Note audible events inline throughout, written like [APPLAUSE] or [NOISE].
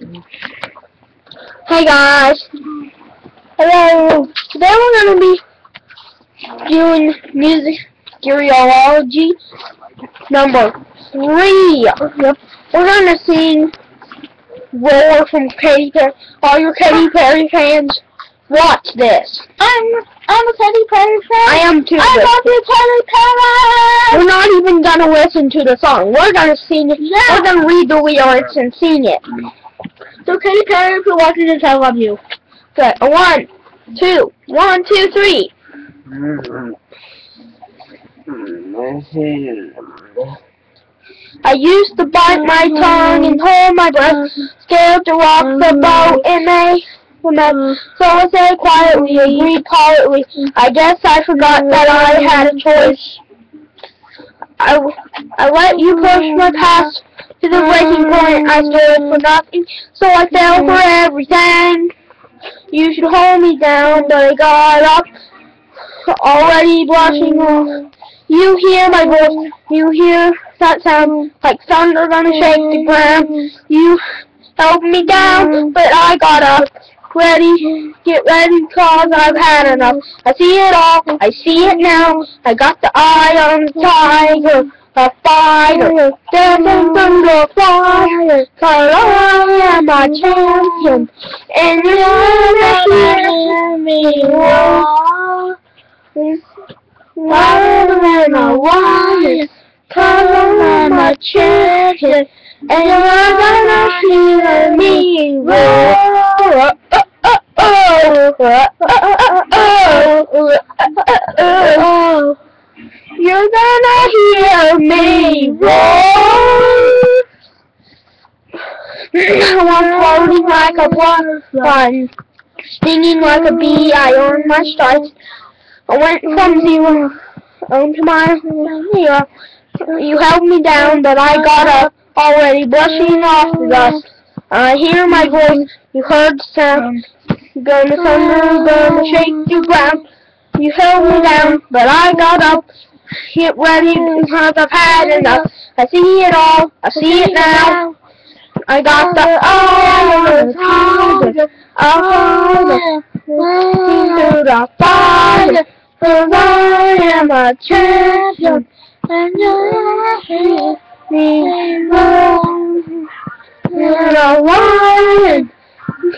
Hey guys. Hello. Today we're gonna be doing music geology number three. Yep. We're gonna sing Roar from Katy Perry. All your Katy Perry fans, watch this. I'm I'm a Katy Perry fan. I am too. I love you, Katy Perry. We're not even gonna listen to the song. We're gonna sing it. Yeah. We're gonna read the lyrics and sing it. So Katy Perry, if you're watching this, I love you. Okay, one, two, one, two, three. I used to bite my tongue and hold my breath, scared to rock the boat in they were. So I said quietly, agreed quietly. I guess I forgot that I had a choice. I, I let you push my past to the breaking point. I stood for nothing, so I fell for everything. You should hold me down, but I got up, already blushing. Off. You hear my voice, you hear that sound, like thunder gonna shake the ground. You held me down, but I got up, ready, get ready, cause I've had enough. I see it all, I see it now, I got the eye on the tiger. A fighter, dancing thunder fire, cause I am a champion, and you're hear me roar. Louder than a lion, cause I am a champion, and you're gonna hear me roar. Oh, oh, oh. You're gonna hear me roar. [LAUGHS] I'm floating like a butterfly, stinging like a bee. I earned my stripes. I went from zero onto my zero. You held me down, but I got up already, brushing off the dust. I hear my voice. You heard the sound. Gonna thunder, gonna shake the ground. You held me down, but I got up. Get ready because I've had enough. I see it all. I see it now. I got the of the tiger. Oh, into the fire. Cause I am a champion. And you're hear me roar. You're a lion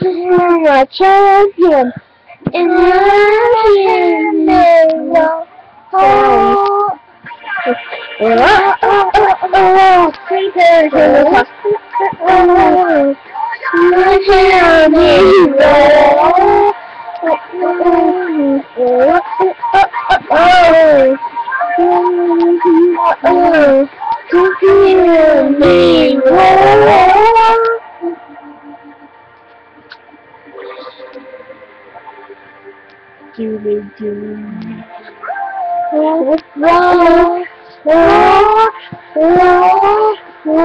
a champion in the world. Oh, creepers in the top. Oh, oh, oh, oh, oh, Do do do. Oh, oh, oh, oh, oh.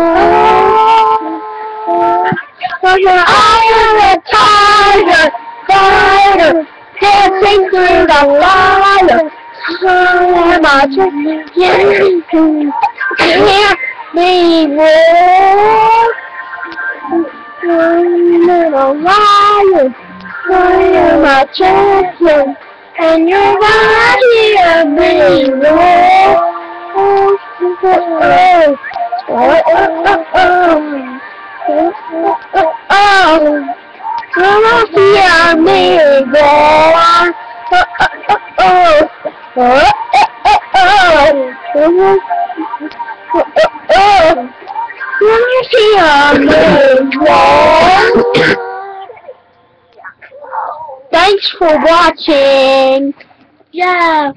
I am a tiger, fighter, dancing through the fire. I am a. Hear me roar. I'm a lion. I am a champion. And you're gonna hear me roar. Oh, oh, oh, oh, oh, oh, oh, oh. Gonna hear me roar. Oh, oh, oh, oh, oh, oh, oh, oh, oh. Gonna hear me roar. Thanks for watching. Yeah.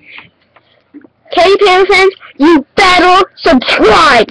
Katy Perry fans, you better subscribe.